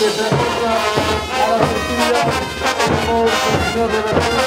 que se encuentra a la festividad tenemos el señor de la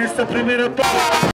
en esta primera parte.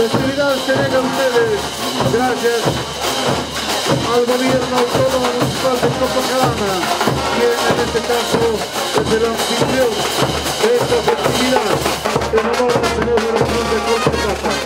Festividades que llega a ustedes gracias al gobierno autónomo municipal de Copacabana, quien en este caso es el anfitrión de esta festividad en honor al señor de la de Copacabana.